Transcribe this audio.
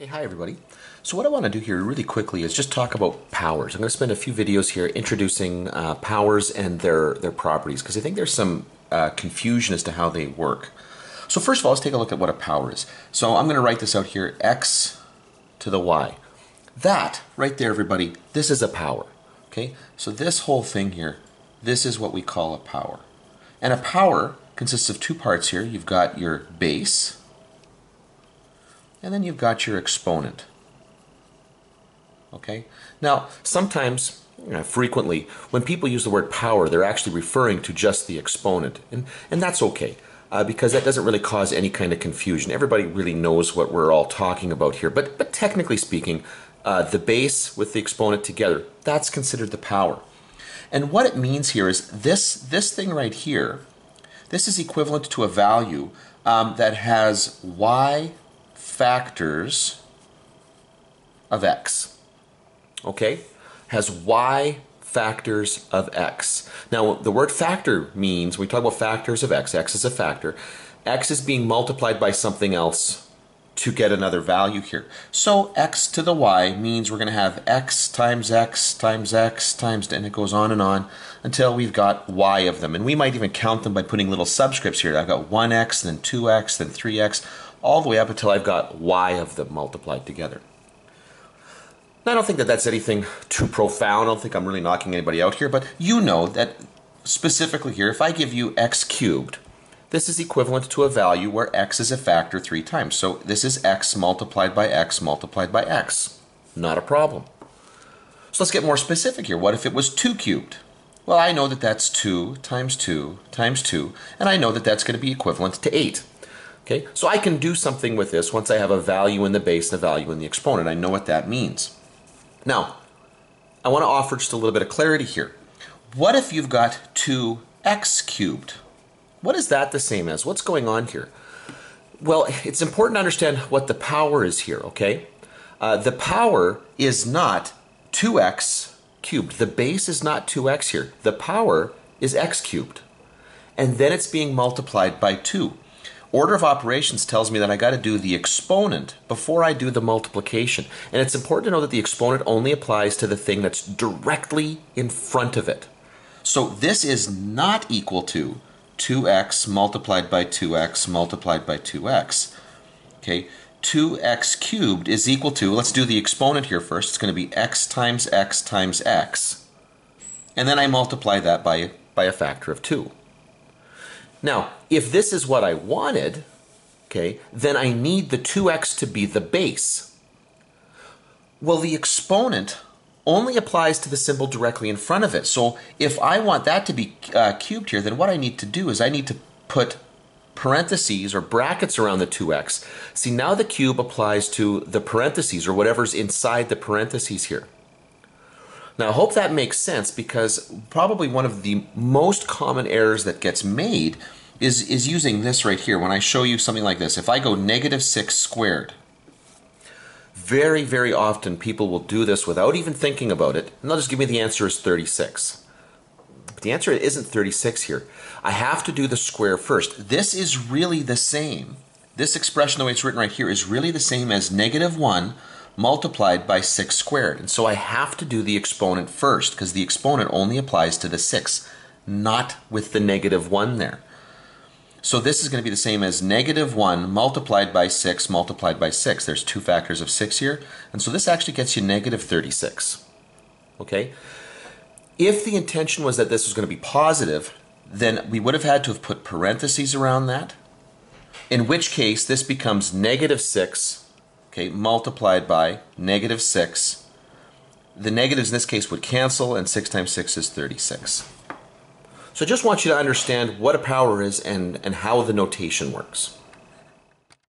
Hey, hi everybody. So what I want to do here really quickly is just talk about powers. I'm going to spend a few videos here introducing uh, powers and their, their properties because I think there's some uh, confusion as to how they work. So first of all, let's take a look at what a power is. So I'm going to write this out here, x to the y. That, right there everybody, this is a power. Okay, so this whole thing here, this is what we call a power. And a power consists of two parts here. You've got your base, and then you've got your exponent. Okay? Now, sometimes, frequently, when people use the word power, they're actually referring to just the exponent. And, and that's okay, uh, because that doesn't really cause any kind of confusion. Everybody really knows what we're all talking about here. But, but technically speaking, uh, the base with the exponent together, that's considered the power. And what it means here is this, this thing right here, this is equivalent to a value um, that has y factors of x. Okay? Has y factors of x. Now, the word factor means, we talk about factors of x, x is a factor, x is being multiplied by something else to get another value here. So x to the y means we're going to have x times x times x times, and it goes on and on until we've got y of them. And we might even count them by putting little subscripts here. I've got 1x, then 2x, then 3x, all the way up until I've got y of them multiplied together. Now, I don't think that that's anything too profound. I don't think I'm really knocking anybody out here, but you know that specifically here, if I give you x cubed, this is equivalent to a value where x is a factor three times. So this is x multiplied by x multiplied by x. Not a problem. So let's get more specific here. What if it was 2 cubed? Well, I know that that's 2 times 2 times 2, and I know that that's going to be equivalent to 8. Okay, so I can do something with this once I have a value in the base and a value in the exponent. I know what that means. Now, I want to offer just a little bit of clarity here. What if you've got 2x cubed? What is that the same as? What's going on here? Well, it's important to understand what the power is here, okay? Uh, the power is not 2x cubed. The base is not 2x here. The power is x cubed. And then it's being multiplied by 2. Order of operations tells me that I got to do the exponent before I do the multiplication. And it's important to know that the exponent only applies to the thing that's directly in front of it. So this is not equal to 2x multiplied by 2x multiplied by 2x. Okay, 2x cubed is equal to, let's do the exponent here first, it's going to be x times x times x. And then I multiply that by, by a factor of 2. Now, if this is what I wanted, okay, then I need the 2x to be the base. Well, the exponent only applies to the symbol directly in front of it. So if I want that to be uh, cubed here, then what I need to do is I need to put parentheses or brackets around the 2x. See, now the cube applies to the parentheses or whatever's inside the parentheses here. Now, I hope that makes sense because probably one of the most common errors that gets made is, is using this right here. When I show you something like this, if I go negative 6 squared, very, very often people will do this without even thinking about it, and they'll just give me the answer is 36. But the answer isn't 36 here. I have to do the square first. This is really the same. This expression, the way it's written right here, is really the same as negative 1 multiplied by 6 squared. And so I have to do the exponent first, because the exponent only applies to the 6, not with the negative 1 there. So this is going to be the same as negative 1 multiplied by 6 multiplied by 6. There's two factors of 6 here. And so this actually gets you negative 36. Okay? If the intention was that this was going to be positive, then we would have had to have put parentheses around that, in which case this becomes negative 6 okay, multiplied by negative 6. The negatives in this case would cancel, and 6 times 6 is 36. So I just want you to understand what a power is and, and how the notation works.